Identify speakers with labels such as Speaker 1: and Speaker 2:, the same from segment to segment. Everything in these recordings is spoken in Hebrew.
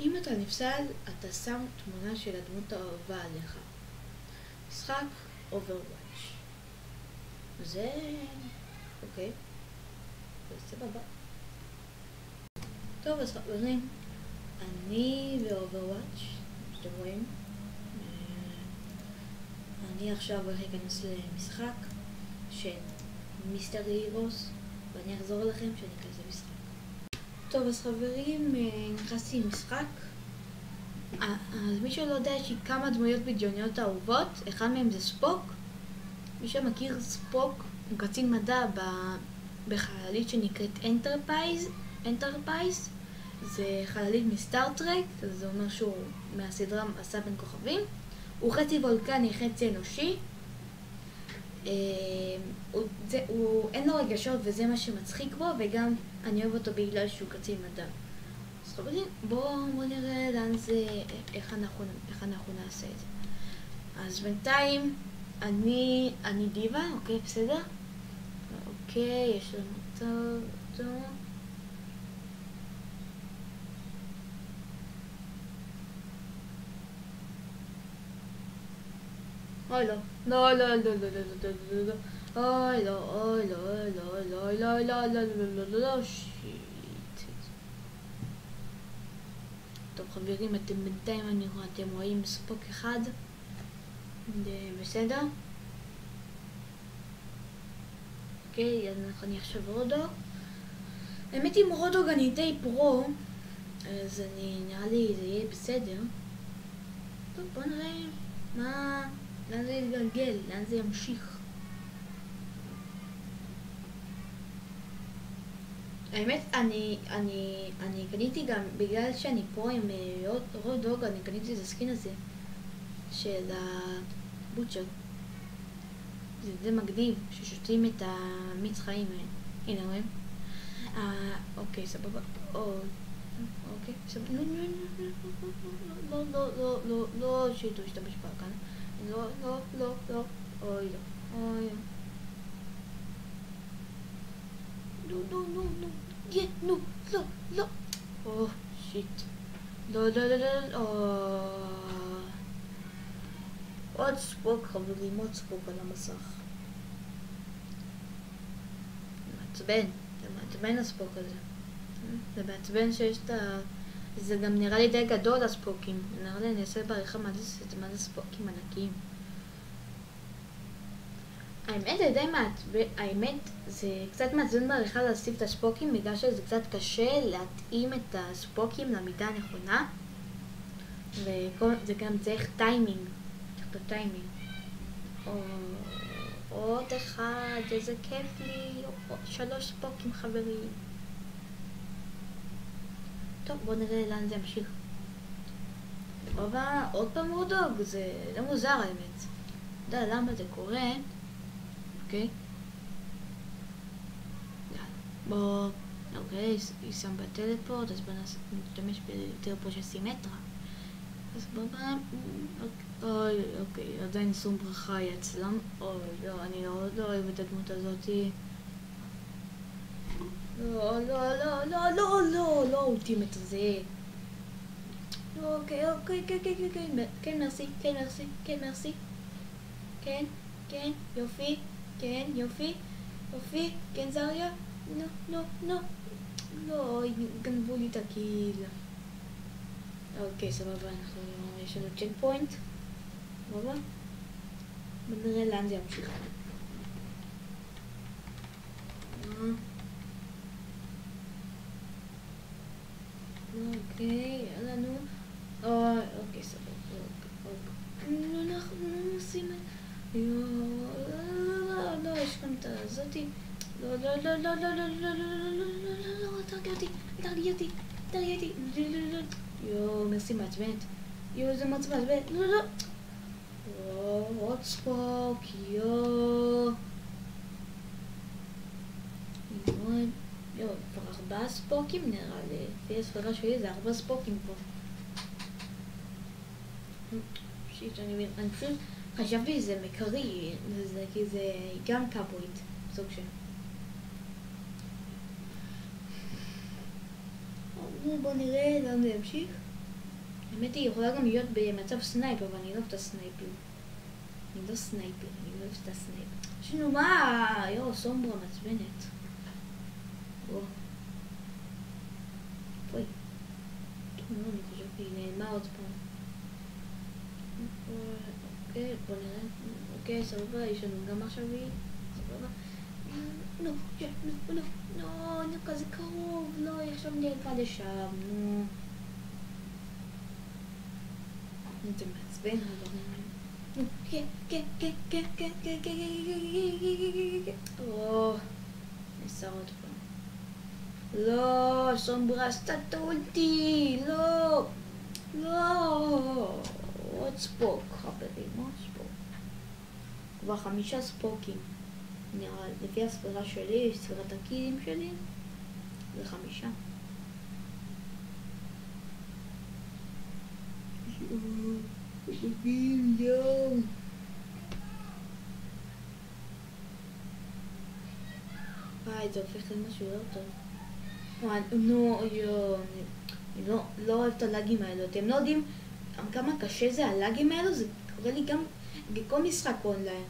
Speaker 1: אם אתה נפסל, אתה שם תמונה של הדמות האהובה עליך. משחק Overwatch. זה... אוקיי. זה סבבה. טוב, אז חברים, אני ב-Overwatch, שאתם רואים. אה, אני עכשיו הולך להיכנס למשחק של מיסטר הירוס, ואני אחזור אליכם כשאני אכנס למשחק. טוב, אז חברים, אה, נכנסתי למשחק. אה, אז מי שלא יודע, יש לי כמה דמויות בדיוניות אהובות, אחד מהם זה ספוק. מי שמכיר ספוק, הוא קצין מדע בחללית שנקראת Enterprise, Enterprise, זה חללית מ Star Trek, זה אומר שהוא מהסדרה מסע בין כוכבים. הוא חצי וולקני, חצי אנושי. אה, הוא, זה, הוא, אין לו רגשות וזה מה שמצחיק בו, וגם אני אוהב אותו בגלל שהוא קצין מדע. אז חברים, בואו בוא נראה לאן זה, איך אנחנו, איך אנחנו נעשה את זה. אז בינתיים, אני, אני דיבה, אוקיי, בסדר? אוקיי, יש לנו טוב, אוי לא. לא, לא, לא, לא, לא, לא, לא. אוי לא, אוי לא, אוי לא, אוי לא, אוי לא, אוי לא, לא, לא, לא, לא, שיט. טוב חברים, אתם בינתיים אני רואה, אתם רואים ספוק אחד. בסדר? אוקיי, אז אני עכשיו רודו. האמת עם רודוג אני די פרו, אז אני, נראה לי זה יהיה בסדר. טוב, בוא נראה מה... לאן זה יתגלגל, לאן זה ימשיך. האמת, אני, אני, אני קניתי גם, בגלל שאני פה עם רודוג, אני קניתי את הסקין הזה של הבוטשר. זה, זה מגניב, ששותים את המיץ חיים האלה. הנה רואים? אה, אוקיי, סבבה. אוקיי, סבבה. לא, לא, לא, לא, לא, שידעו להשתמש כאן. lo, lo, lo, lo, oilo, oilo. No, no, no, no, yeah, no, lo, lo. Oh, shit. Lo, lo, lo, lo, oh. עוד ספוק חברים, עוד ספוק על המסך. מעצבן, זה מעצבן הספוק הזה. זה מעצבן שיש את ה... זה גם נראה לי די גדול הספוקים. נראה לי אני אעשה בעריכה מה זה, ספוקים ענקיים. האמת זה די מעצבן, האמת זה קצת מעצבן בעריכה להוסיף את הספוקים בגלל שזה קצת קשה להתאים את הספוקים למידה הנכונה וזה גם צריך טיימינג. בטיימינג. או... עוד אחד, איזה כיף לי. שלוש ספוקים חברים. טוב, בואו נראה לאן זה ימשיך. עוד פעם רודוג, זה לא מוזר האמת. אתה יודע למה זה קורה, אוקיי? בוא, אוקיי, היא שם בטלפורט, אז בוא נשתמש בטלפורט של סימטרה. אז בוא, אוקיי. אוי, אוקיי, עדיין סום ברכה היא אצלם. אוי, לא, אני לא אוהב את הדמות הזאתי. לא, לא, לא, לא, לא, לא, לא אולטימט הזה. אוקיי, אוקיי, כן, כן, כן, כן, כן, מרסי, כן, מרסי, כן, מרסי. כן, כן, יופי, כן, יופי, יופי, כן, זריה. לא, לא, לא. לא, גנבו לי את הקיל. אוקיי, סבבה, אנחנו, יש לנו צ'ק פוינט. סבבה? ונראה לאן זה ימשיך. אוקיי, יאללה נו. אוקיי, סבבה. אנחנו לא עושים... לא, לא, יש כאן את הזאתי. לא, לא, לא, לא, לא, לא, לא, לא, לא, לא, לא, לא, לא, תרגיע אותי, תרגיע אותי, תרגיע אותי. יואו, מרסי מעצבנת. יואו, זה מעצבן, לא, לא. עוד ספוק. יואו, כבר ארבעה ספוקים נראה לי. לפי הספירה שלי זה ארבעה ספוקים פה. שיט, אני מבין. חשבתי שזה מקרי, זה כי זה גם קאבויט, סוג של. בוא נראה לאן זה ימשיך. האמת היא, יכולה גם להיות במצב סנייפ, אבל אני לא אוהב את הסנייפים. אני לא סנייפר, אני לא אוהב את הסנייפ. יש לנו מה? יואו, סומברה מעצבנת. וואו. אוי. לא, אני חושבת שהיא נעלמה עוד פעם. אוקיי, בוא נראה. אוקיי, סבבה, יש לנו גם עכשיו היא. סבבה. נו, נו, נו, נו, נו, כזה קרוב. לא, היא עכשיו נעלמה לשם, נו. זה מעצבן נו, כן, כן, כן, כן, כן, כן, כן, כן, כן, או, נעשה עוד פעם. לא, סומברה עשתה את האולטי, לא, לא. עוד ספוק, חברים, עוד ספוק. כבר חמישה ספוקים. נראה, לפי הספירה שלי, ספירת הקילים שלי, זה חמישה. וואי, זה הופך למשהו לא טוב. נו, אני לא, לא אוהב את הלאגים האלו. אתם לא יודעים כמה קשה זה הלאגים האלו? זה קורה לי גם בכל משחק אונליין.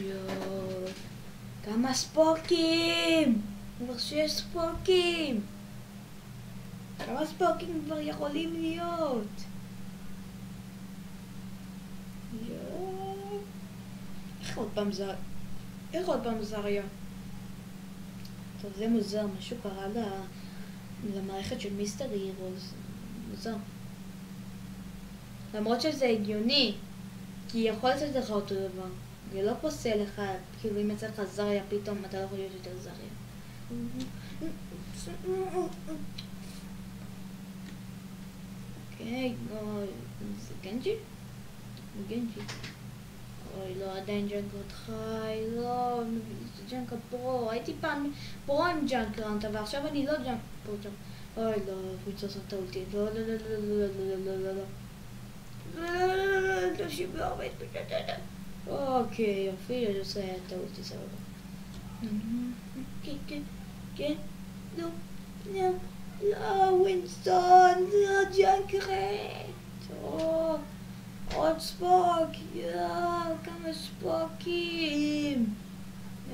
Speaker 1: יואו, כמה ספוקים! כבר שש ספוקים! כמה ספוקים כבר יכולים להיות? יואו. איך עוד פעם זה... איך עוד פעם זה היה? טוב, זה מוזר, משהו קרה למערכת של מיסטר הירוס. מוזר. למרות שזה הגיוני, כי יכול לצאת לך אותו דבר. זה לא פוסל לך, כאילו אם יצא לך זריה פתאום אתה לא יכול להיות יותר זריה. אוקיי, זה גנג'י? גנג'י. אוי, לא, עדיין ג'אנק עוד חי, לא, זה ג'אנק ה pro, הייתי פעם pro עם ג'אנקרט, ועכשיו אני לא ג'אנק pro. אוי, לא, יצא את ה ulti, לא, לא, לא, לא, לא, לא, לא, לא, לא. לא. אוקיי, יופי, אני עושה ה ulti סבבה. כן, כן, כן, לא, לא, לא, ווינסטון, לא ג'אנקרט. עוד ספוק, יואו, כמה ספוקים.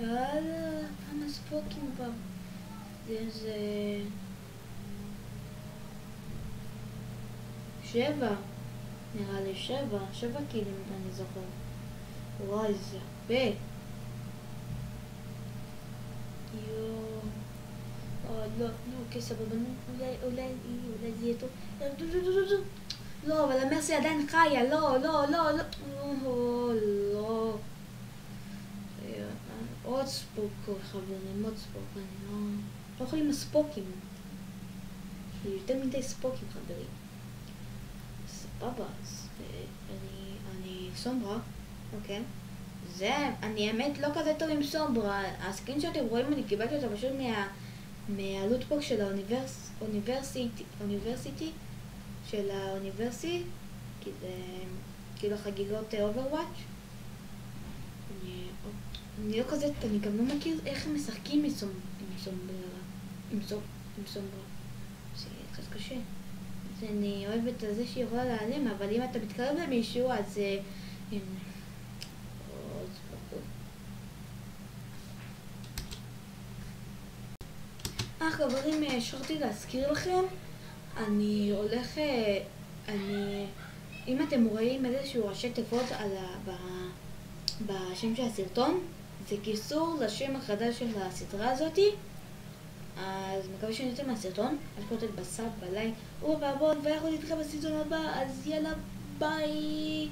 Speaker 1: יאללה, כמה ספוקים כבר. זה שבע. נראה לי שבע, שבע כאילו אני זוכר. וואי, זה הרבה. יואו. לא, לא, אוקיי, סבבה, אולי, אולי, אולי זה יהיה טוב. לא, אבל המרסי עדיין חיה, לא, לא, לא, לא, לא, לא. עוד ספוק, חברים, עוד ספוק, אני לא... לא יכולים עם הספוקים. יותר מדי ספוקים, חברים. סבבה, אז אני, אני סומברה, אוקיי. זה, אני האמת לא כזה טוב עם סומברה. ה skin שאתם רואים, אני קיבלתי אותה פשוט מה... מה loot box של ה anniversary, anniversary, של ה anniversary, כאילו חגיגות Overwatch. אני, אני לא כזה, אני גם לא מכיר איך הם משחקים עם סומברה, עם סומברה. זה קצת קשה. אז אני אוהבת את זה שהיא יכולה להיעלם, אבל אם אתה מתקרב למישהו, אז... אה, חברים, שכחתי להזכיר לכם, אני הולך, אני, אם אתם רואים איזשהו ראשי תיבות על ה... ב, בשם של הסרטון, זה כיסור לשם החדש של הסדרה הזאתי. אז מקווה שנהייתם מהסרטון, אל תקוט את בסאב, בלייק ובעבוד, ואנחנו נתראה בסרטון הבא, אז יאללה ביי!